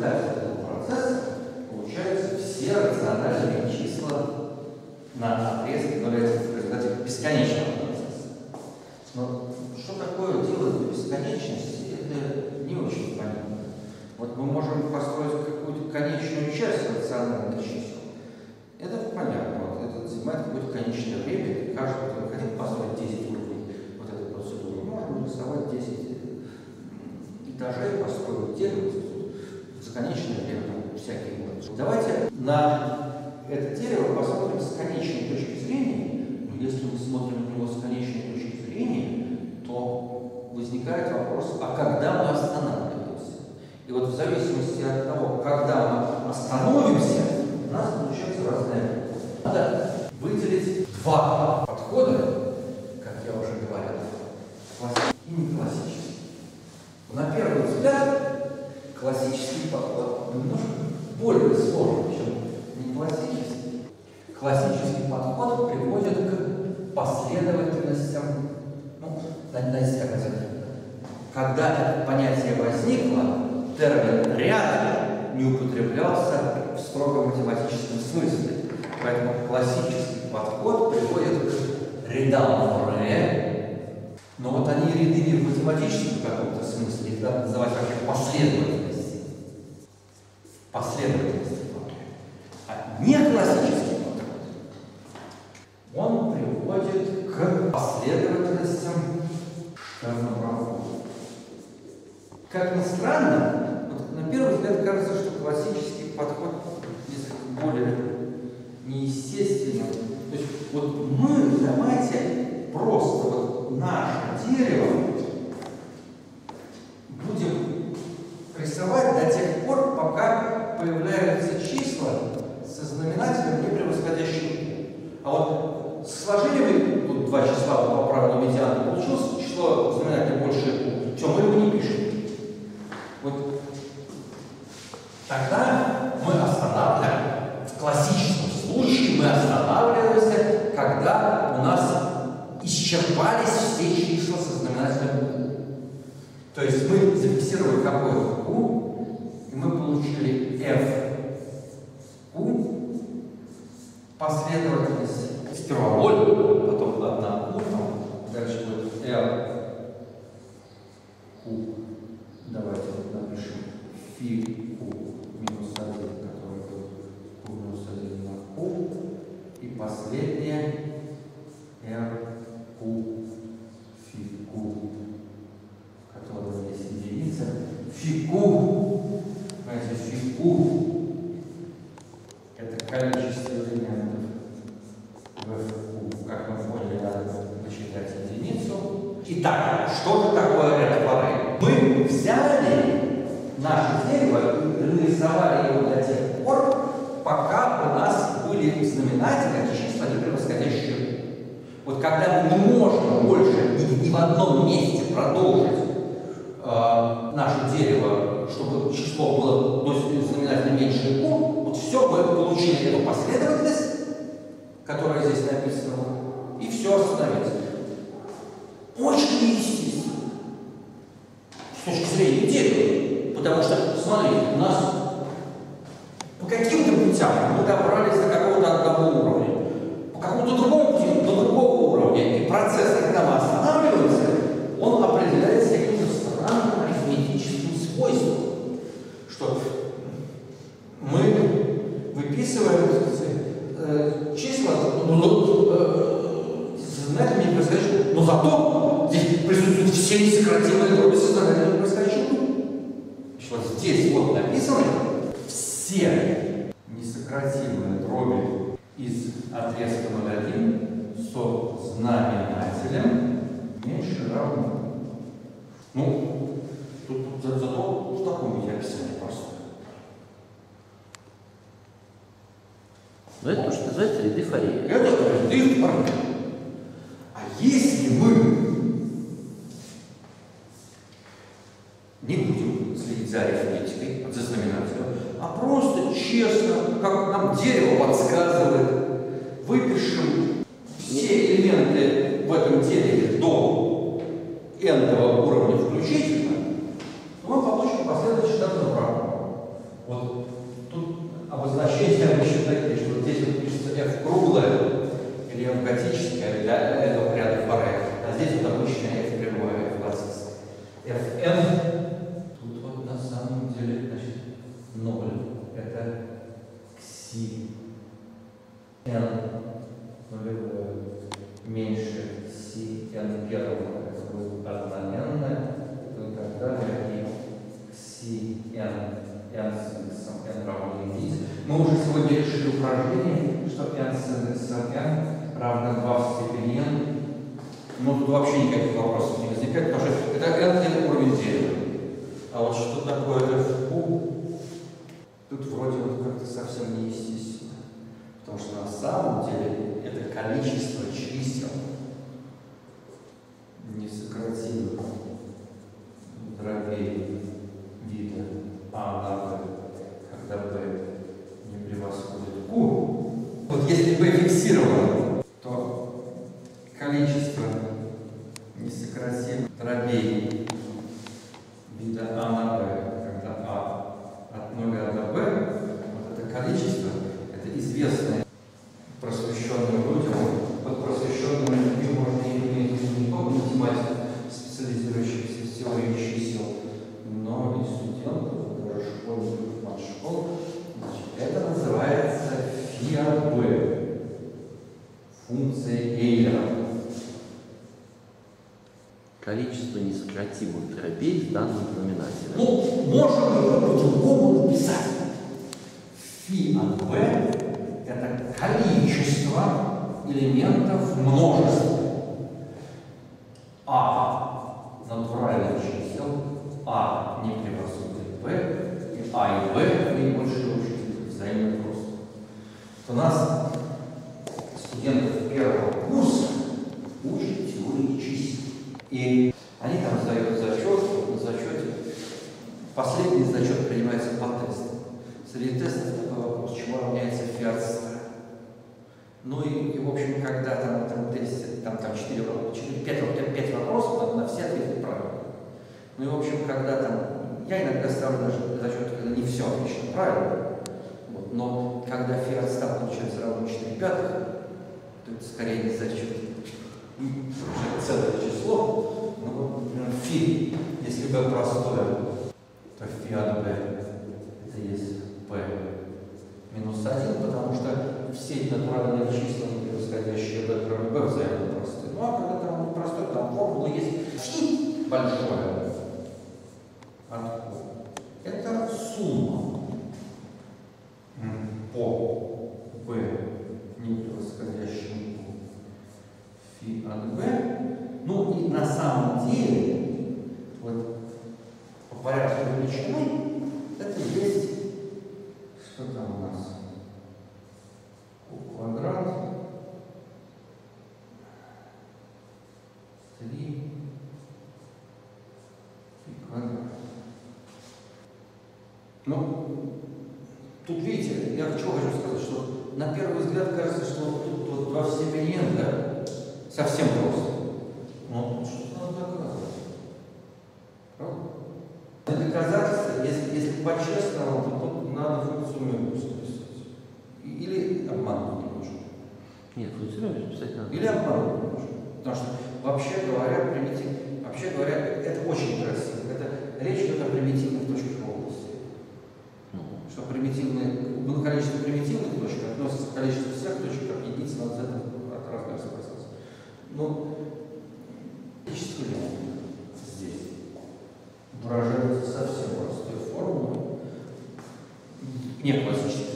результате этого процесса получаются все рациональные числа на отрезке, но это в результате бесконечного процесса. Но что такое делать до бесконечности, это не очень понятно. Вот мы можем построить какую-то конечную часть рациональных чисел. Это понятно. Вот это занимает какое-то конечное время. Каждый, кто хотел построить 10 уровней вот этой процедуры, можно рисовать 10 этажей, построить дерево за конечное время, всякие годы. Давайте на это дерево посмотрим с конечной точки зрения. Но если мы смотрим на него с конечной точки зрения, то возникает вопрос, а когда мы останавливаемся? И вот в зависимости от того, когда мы остановимся, у нас получается разное. Надо выделить два подхода, как я уже говорил, классический и не классический. На первый взгляд, классический подход немножко более сложный, чем не классический. Классический подход приводит к последовательностям, ну, это, когда это понятие возникло, термин «ряд» не употреблялся в строго математическом смысле. Поэтому классический подход приводит к рядам Фуре, но вот они ряды не в математическом каком-то смысле, их надо называть вообще последовательности. Последовательности А не классический подход, он приводит к последовательностям шернобровых. Как ни странно, вот на первый взгляд кажется, что классический подход несколько более неестественным. То есть вот мы давайте просто вот наше дерево будем рисовать до тех пор, пока появляются числа со знаменателем, не превосходящим. А вот сложили вы тут два числа по правилу медиана, получилось число знаменателя больше, все, мы его не пишем. Вот тогда мы останавливаем. В классическом случае мы останавливаемся, когда у нас исчерпались все числа со знаменателем U. То есть мы зафиксировали какое-то U, и мы получили F U, последовательность сперва 0, потом одна U, там, дальше будет R U. Давайте вот напишем фи q минус 1, который будет q минус 1 на q. И последнее r q фи q, которое здесь единица. Фи q, знаете, фи q это количество элементов в. Как мы поняли, надо вычитать единицу. Итак, что же такое это форель? Мы взяли наше дерево и нарисовали его до тех пор, пока у нас были знаменатели, числа не превосходящие. Вот когда мы не можем больше ни в одном месте продолжить э, наше дерево, чтобы число было до знаменателя меньше u, вот все, мы получили эту последовательность, которая здесь написана, и все остановится. Очень неестественно с точки зрения дерева. Потому что, смотрите, у нас по каким-то путям мы добрались до какого-то одного уровня, по какому-то другому пути до другого уровня. И процесс, когда мы останавливаемся, он определяется каким-то странным арифметическим свойством, что мы выписываем э, числа, ну, ну, знаете, не происходящего, но зато здесь присутствуют все несократимые дроби сознательного происходящего. Вот здесь вот написано все несократимые дроби из отрезка 0,1 со знаменателем меньше равно. Ну, тут, за, зато в таком виде описание простое. Но это то, что называется ряды Форея. Это ряды Форель. А если мы не будем следить за арифметикой, за знаменателем, а просто честно, как нам дерево подсказывает, выпишем все элементы в этом дереве до n уровня включительно, мы получим последовательность штатного права. Вот тут обозначения обычно такие, что здесь вот пишется f круглое или f готическое для этого ряда форе, а здесь вот обычное f прямое, f классическое. fn, тут вот на самом деле, значит, 0, это кси, n нулевое меньше си n первого, это будет одноменное, и так далее, и си n, n с индексом n равно единице. Мы уже сегодня решили упражнение, что n с индексом n равно 2 в степени n. Ну, тут вообще никаких вопросов не возникает, потому что это n это уровень дерева. А вот что такое FQ, тут вроде вот как-то совсем неестественно. Потому что на самом деле это количество чисел несократимых дробей вида А на B, когда B не превосходит Q. Вот если B фиксировано, то количество несократимых дробей вида А на B, когда А от 0 до B, вот это количество, это известное просвещенным людям, под просвещенными людьми можно иметь не только математиков, специализирующихся в теории чисел, но и студентов, даже школьников, мат-школ. Значит, это называется фиа b, функция Эйлера. Количество несократимых дробей с данным знаменателем. Ну, можно его по-другому написать. Фи от b – это количество элементов множества. А натуральных чисел, А не превосходит b, и А и b наибольшие общие взаимно просто. У нас студентов первого курса учат теории чисел. И они там сдают зачет, на зачете. Последний зачет принимается по тесту. Среди тестов такой вопрос, чему равняется фиат Ну и, и, в общем, когда там в этом тесте, там, там 4, 4 5, 5 вопросов, там, на все ответы правильно. Ну и, в общем, когда там, я иногда ставлю даже зачет, когда не все отлично правильно, вот, но когда фиат стал получается равно 4 пятых, то это скорее не зачет. Целое число, ну вот, фи, если b простое, то фи от b это есть b минус 1, потому что все натуральные числа, не превосходящие b, кроме b, взаимно простые. Ну а когда там простой, там формула есть фи большое от q. Это сумма по b, не превосходящему фи от b. Ну и на самом деле, вот по порядку величины, это есть, что там у нас? Q квадрат, 3, фи квадрат. Ну, тут видите, я чего хочу сказать, что на первый взгляд кажется, что тут вот два в степени n, да, совсем просто. Но тут что-то надо доказывать. Правда? Для доказательства, если, если по-честному, то тут надо функцию минус написать. Или обмануть немножко. Нет, функционально писать надо. Или обмануть немножко. Потому что, вообще говоря, примитив, вообще говоря, это очень красиво. Это речь идет о примитивных точках. Ну, что примитивные, ну, количество примитивных точек относится к количеству всех точек как единицы над z от размера согласования. Но количество элементов здесь выражается совсем простой формулой. Не классической